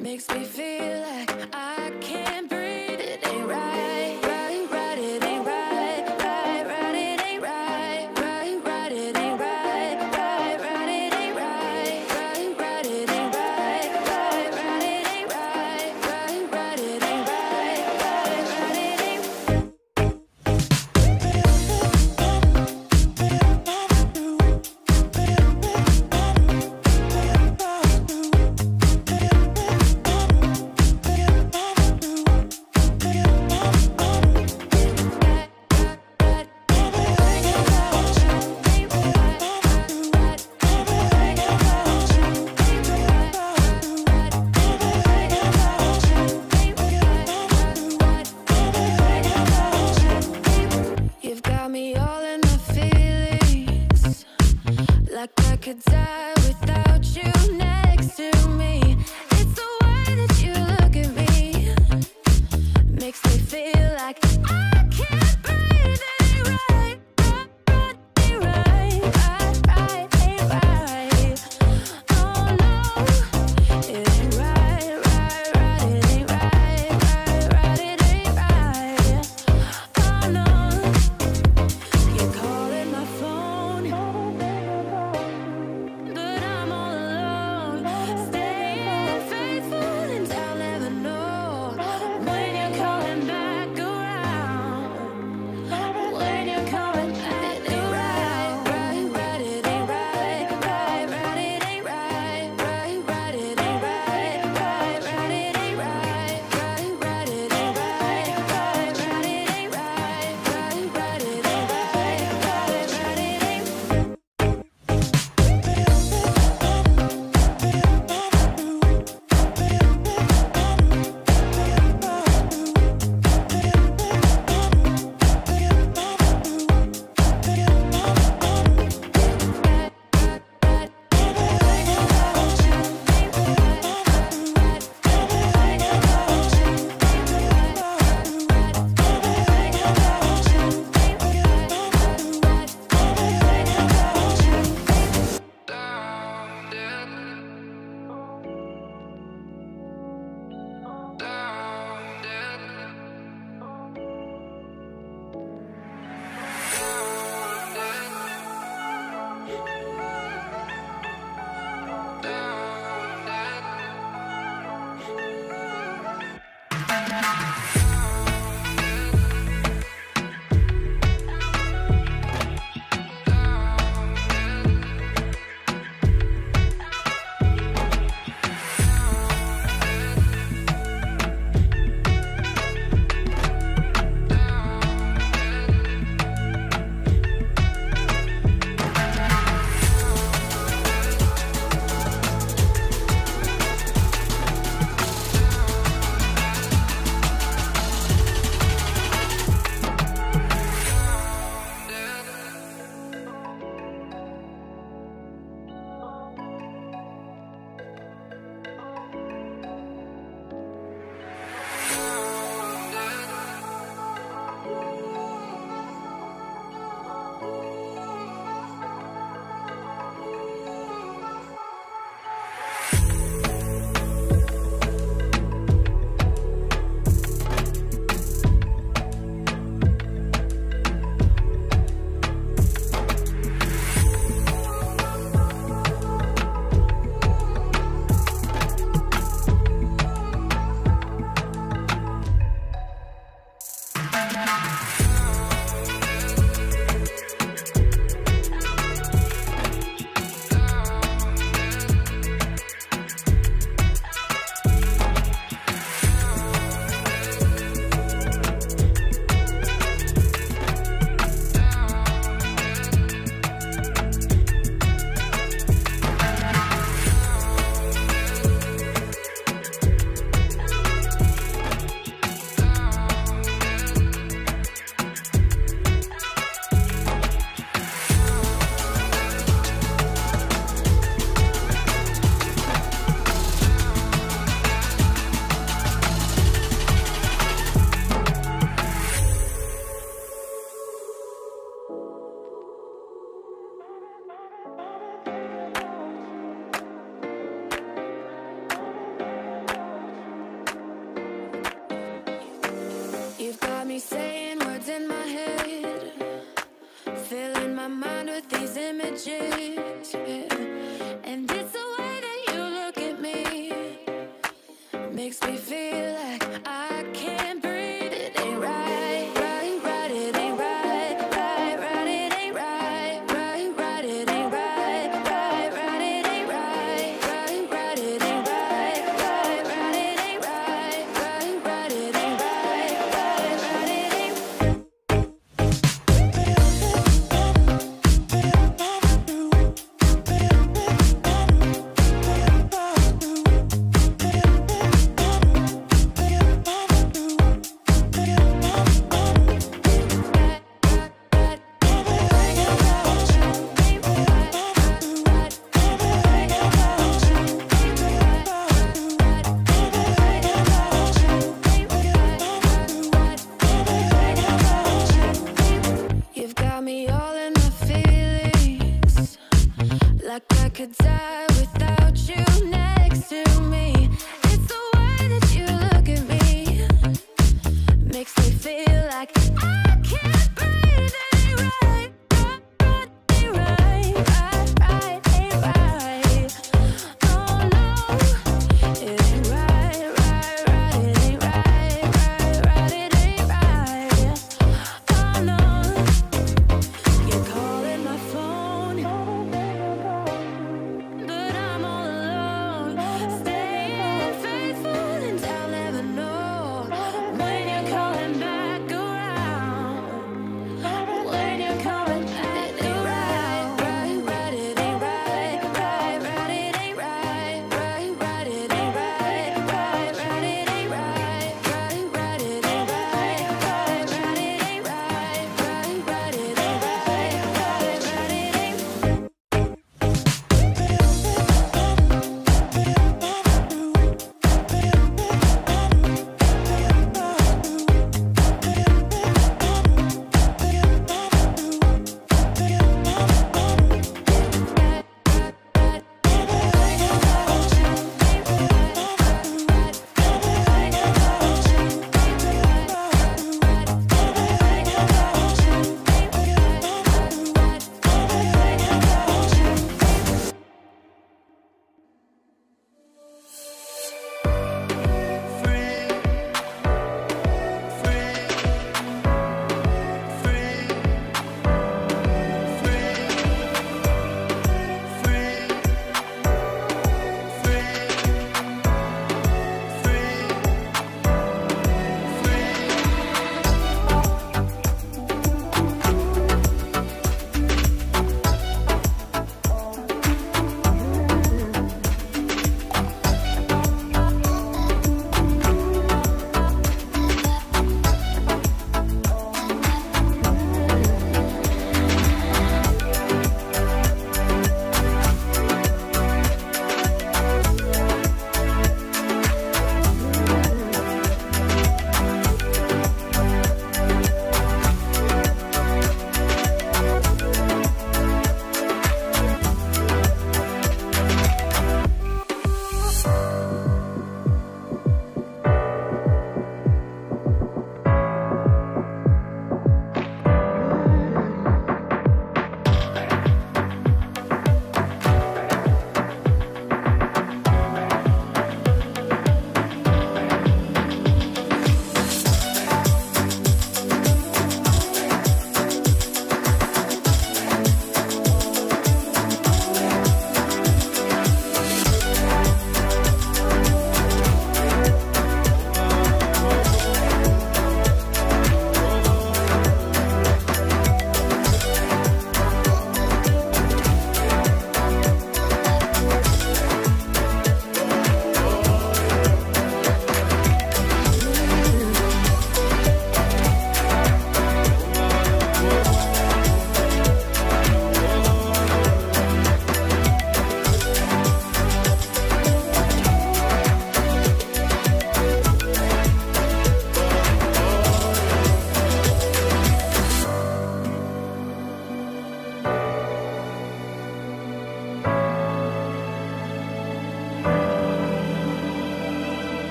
Makes me feel like I can't breathe. Die